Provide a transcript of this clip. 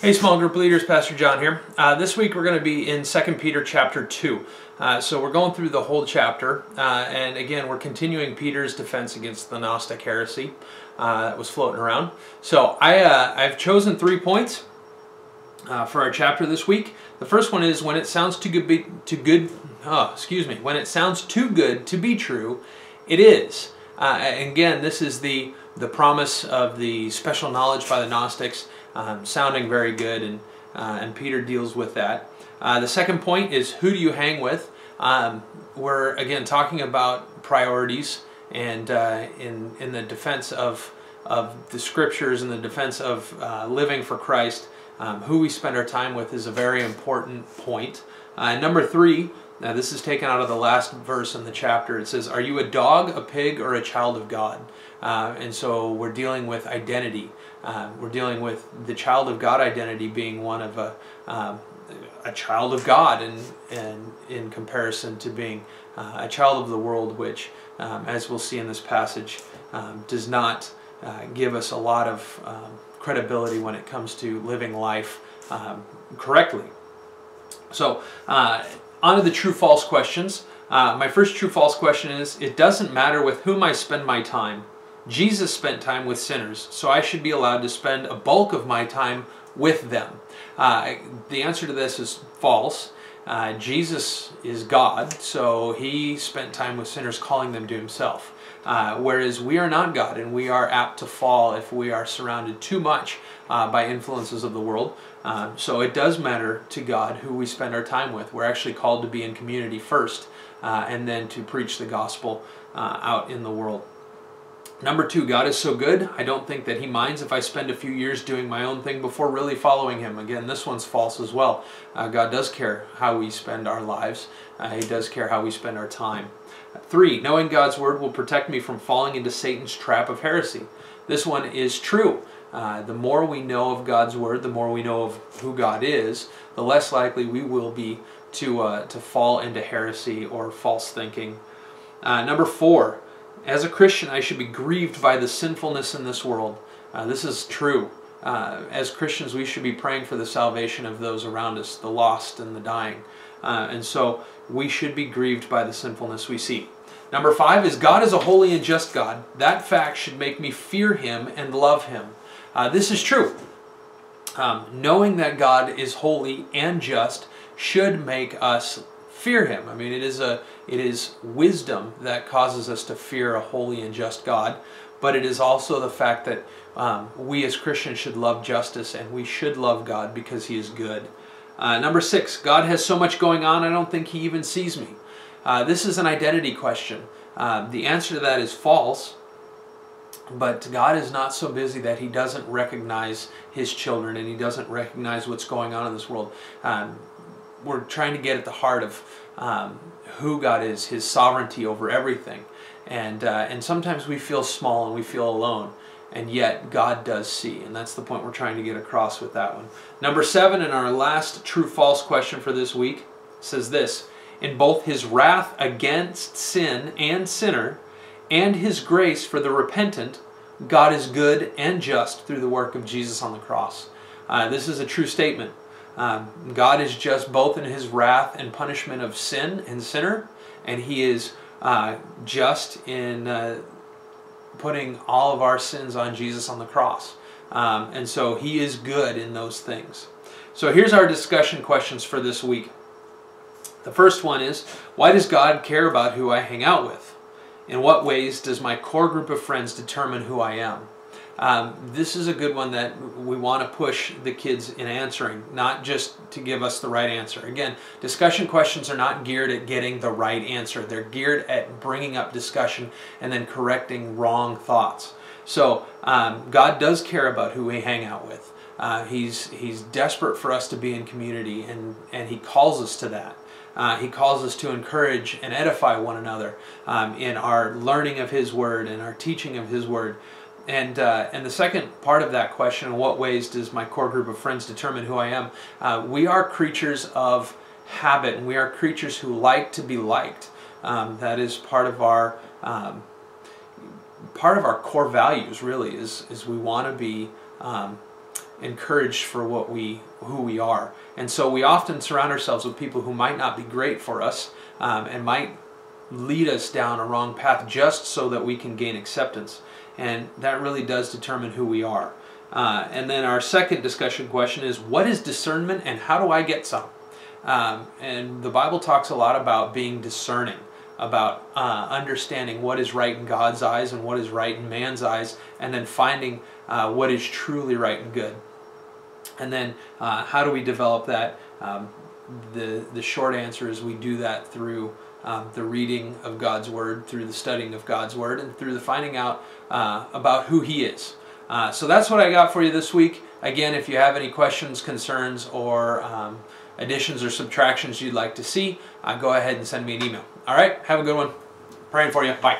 Hey, small group leaders, Pastor John here. Uh, this week we're going to be in 2 Peter chapter 2. Uh, so we're going through the whole chapter, uh, and again, we're continuing Peter's defense against the Gnostic heresy uh, that was floating around. So I, uh, I've chosen three points uh, for our chapter this week. The first one is when it sounds too good, be, too good oh, excuse me, when it sounds too good to be true, it is. again, this is the, the promise of the special knowledge by the Gnostics um, sounding very good, and, uh, and Peter deals with that. Uh, the second point is who do you hang with? Um, we're again talking about priorities and uh, in, in the defense of, of the scriptures and the defense of uh, living for Christ. Um, who we spend our time with is a very important point. Uh, number three, now this is taken out of the last verse in the chapter. It says, Are you a dog, a pig, or a child of God? Uh, and so we're dealing with identity. Uh, we're dealing with the child of God identity being one of a, um, a child of God and, in comparison to being uh, a child of the world, which, um, as we'll see in this passage, um, does not uh, give us a lot of um, credibility when it comes to living life um, correctly. So, uh, on to the true false questions. Uh, my first true false question is It doesn't matter with whom I spend my time Jesus spent time with sinners, so I should be allowed to spend a bulk of my time with them. Uh, the answer to this is false. Uh, Jesus is God, so he spent time with sinners calling them to himself. Uh, whereas we are not God, and we are apt to fall if we are surrounded too much uh, by influences of the world. Um, so it does matter to God who we spend our time with. We're actually called to be in community first, uh, and then to preach the gospel uh, out in the world. Number two, God is so good, I don't think that He minds if I spend a few years doing my own thing before really following Him. Again, this one's false as well. Uh, God does care how we spend our lives, uh, He does care how we spend our time. Three, knowing God's Word will protect me from falling into Satan's trap of heresy. This one is true. Uh, the more we know of God's Word, the more we know of who God is, the less likely we will be to, uh, to fall into heresy or false thinking. Uh, number four, as a Christian, I should be grieved by the sinfulness in this world. Uh, this is true. Uh, as Christians, we should be praying for the salvation of those around us, the lost and the dying. Uh, and so we should be grieved by the sinfulness we see. Number five is God is a holy and just God. That fact should make me fear Him and love Him. Uh, this is true. Um, knowing that God is holy and just should make us fear him. I mean, it is a it is wisdom that causes us to fear a holy and just God, but it is also the fact that um, we as Christians should love justice and we should love God because He is good. Uh, number six, God has so much going on, I don't think He even sees me. Uh, this is an identity question. Uh, the answer to that is false. But God is not so busy that He doesn't recognize His children and He doesn't recognize what's going on in this world. Um, we're trying to get at the heart of um, who God is, His sovereignty over everything. And, uh, and sometimes we feel small and we feel alone, and yet God does see. And that's the point we're trying to get across with that one. Number seven, and our last true false question for this week, says this In both His wrath against sin and sinner, and His grace for the repentant, God is good and just through the work of Jesus on the cross. Uh, this is a true statement. Um, God is just both in his wrath and punishment of sin and sinner, and he is uh, just in uh, putting all of our sins on Jesus on the cross. Um, and so he is good in those things. So here's our discussion questions for this week. The first one is Why does God care about who I hang out with? In what ways does my core group of friends determine who I am? Um, this is a good one that we want to push the kids in answering, not just to give us the right answer. Again, discussion questions are not geared at getting the right answer. They're geared at bringing up discussion and then correcting wrong thoughts. So um, God does care about who we hang out with. Uh, he's, he's desperate for us to be in community, and, and He calls us to that. Uh, he calls us to encourage and edify one another um, in our learning of His Word and our teaching of His Word. And, uh, and the second part of that question, in what ways does my core group of friends determine who I am? Uh, we are creatures of habit, and we are creatures who like to be liked. Um, that is part of our um, part of our core values. Really, is is we want to be um, encouraged for what we who we are. And so we often surround ourselves with people who might not be great for us um, and might lead us down a wrong path just so that we can gain acceptance. And that really does determine who we are. Uh, and then our second discussion question is what is discernment and how do I get some? Um, and the Bible talks a lot about being discerning, about uh, understanding what is right in God's eyes and what is right in man's eyes, and then finding uh, what is truly right and good. And then uh, how do we develop that? Um, the, the short answer is we do that through um, the reading of God's Word, through the studying of God's Word, and through the finding out uh, about who He is. Uh, so that's what I got for you this week. Again, if you have any questions, concerns, or um, additions or subtractions you'd like to see, uh, go ahead and send me an email. All right, have a good one. Praying for you. Bye.